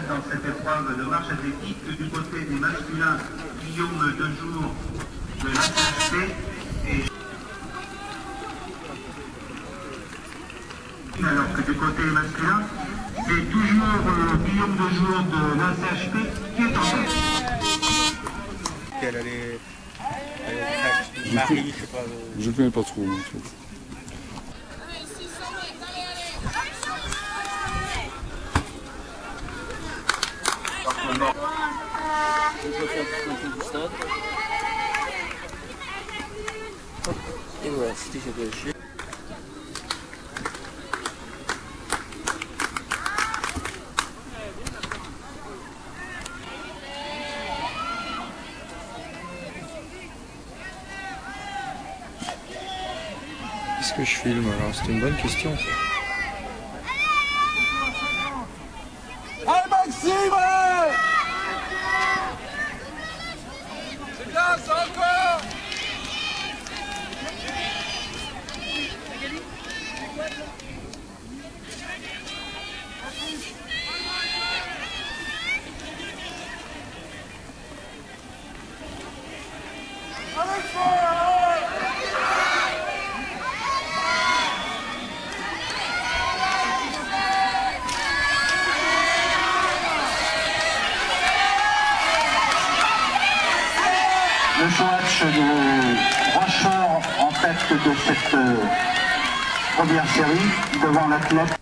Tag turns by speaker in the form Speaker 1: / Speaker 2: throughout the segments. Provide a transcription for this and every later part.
Speaker 1: tête dans cette épreuve de marche athlétique. Du côté des masculins, Guillaume Dejour de l'ACHP et alors que du côté masculin, c'est toujours euh, Guillaume Dejour de l'ACHP qui est en tête.
Speaker 2: Elle allait, elle allait Marie, je sais pas. euh,
Speaker 3: Je ne connais pas trop. en fait.
Speaker 4: Et voilà, c'était chez PHG.
Speaker 3: Qu'est-ce que je filme alors C'était une bonne question.
Speaker 5: Allez Maxime C'est bien ça encore
Speaker 1: Le match de Rochefort en tête de cette euh, première série devant l'athlète.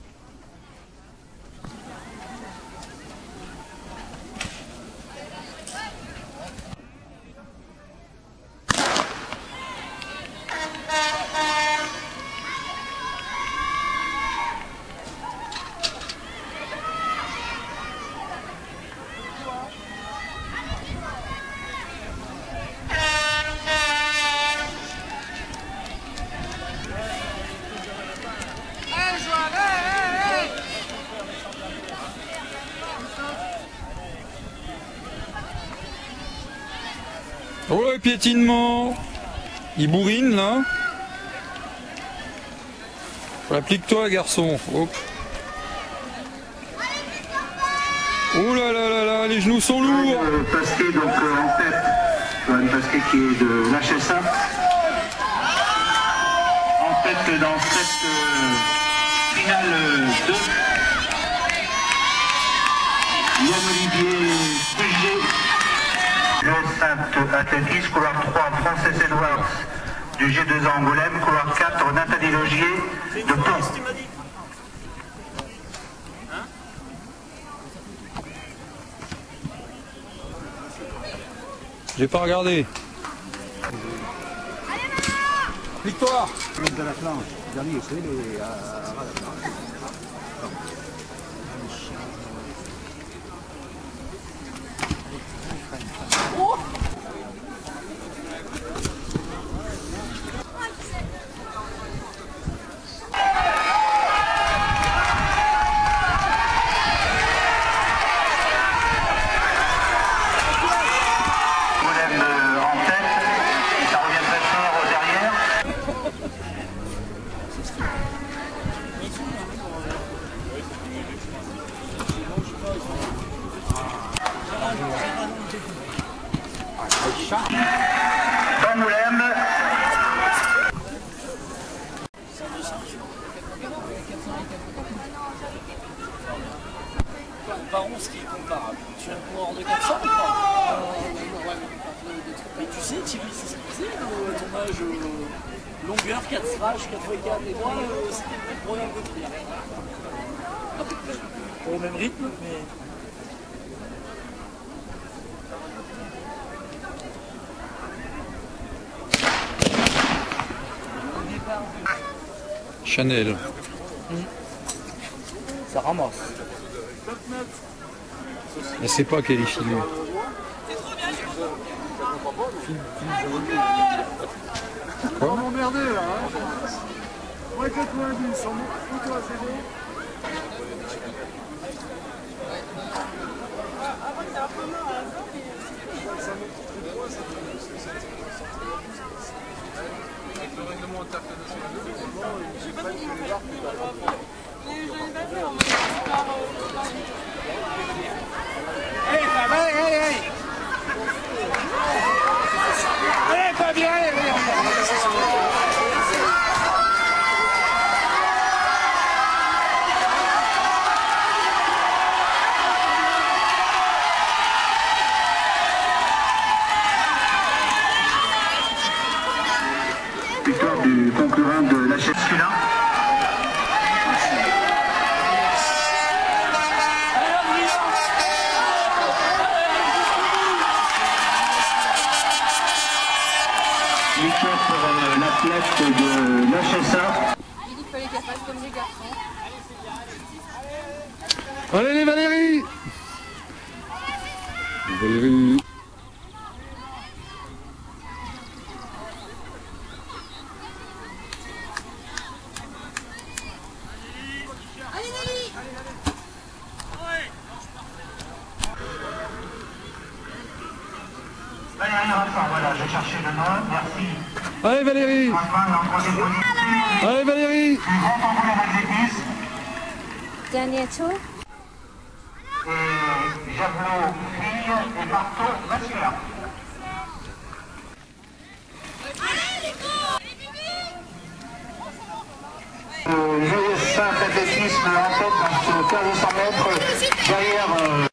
Speaker 3: Oh le piétinement Il bourrine là Applique-toi garçon. Hop. Oh là là là là, les genoux sont lourds
Speaker 1: Euh, Pasquet donc euh, en tête, Johan Pasquet qui est de l'HSA. En tête dans cette euh, finale euh, 2. Yann Olivier Sainte Athlétis, couloir 3, Frances Edwards du G2A Angoulême, couloir 4, Nathalie Logier de Pont.
Speaker 3: J'ai pas regardé.
Speaker 5: Victoire
Speaker 1: Angoulême D'Angoulême,
Speaker 4: Par contre, ce qui est comparable. Tu es un coureur de 400 ou pas Mais tu sais, Thierry, c'est ce disait, le tournage euh, longueur, 4 strash, 4 x 4 et moi, euh, c'était le programme que près. Pas au même rythme, mais.
Speaker 3: Chanel.
Speaker 4: Ça ramasse.
Speaker 3: Elle sait pas qu'elle est filmée.
Speaker 5: On m'a emmerdé là hein Ouais 90, on monte
Speaker 6: par, euh, par-
Speaker 5: Allez, Fab, allez, allez, allez Allez,
Speaker 1: l'athlète de l'HSA.
Speaker 6: Il dit qu'il fallait qu'elle fasse comme les garçons.
Speaker 3: Allez les Valérie Valérie
Speaker 6: Allez, Nelly
Speaker 1: Valérie Raffin, voilà, je cherchais le nom, merci.
Speaker 3: Allez Valérie Allez Valérie.
Speaker 6: Dernier tour.
Speaker 1: et javelot fille et marteau masculin. Le GS5 athlétisme en tête dans ce 1500 mètres derrière euh,